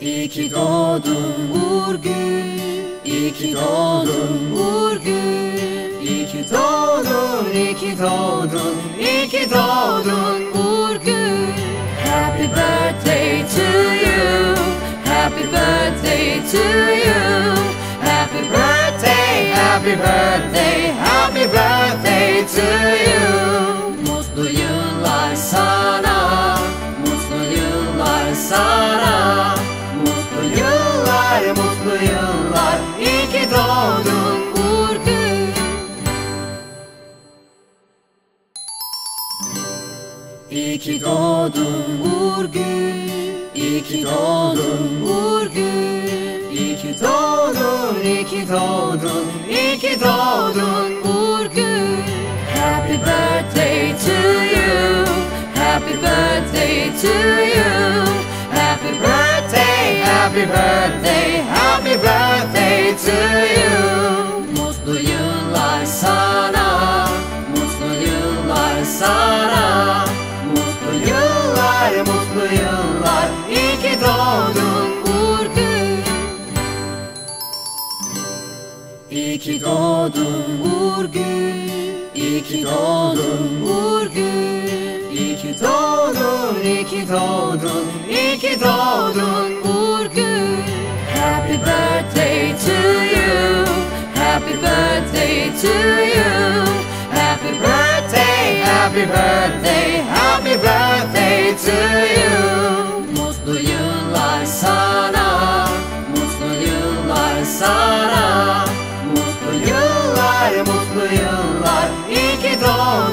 İyi ki doğdun Uğurgül İyi ki doğdun Uğurgül İyi ki doğdun, iyi ki doğdun, iyi ki doğdun Uğurgül Happy birthday to you. Happy birthday to you. Happy birthday, happy birthday, happy birthday to you. Mutlu yıllar sana Mutlu yıllar sana İyi ki doğdun Uğurgül İyi ki doğdun Uğurgül İyi ki doğdun, iyi ki doğdun, iyi ki doğdun Uğurgül Happy birthday to you. Happy birthday to you. Happy birthday, happy birthday, İyi ki doğdun Uğurgül İyi ki doğdun Uğurgül İyi ki doğdun, iyi ki doğdun, iyi ki doğdun Uğurgül Happy birthday to you. Happy birthday to you. Happy birthday, happy birthday, happy birthday to you gone.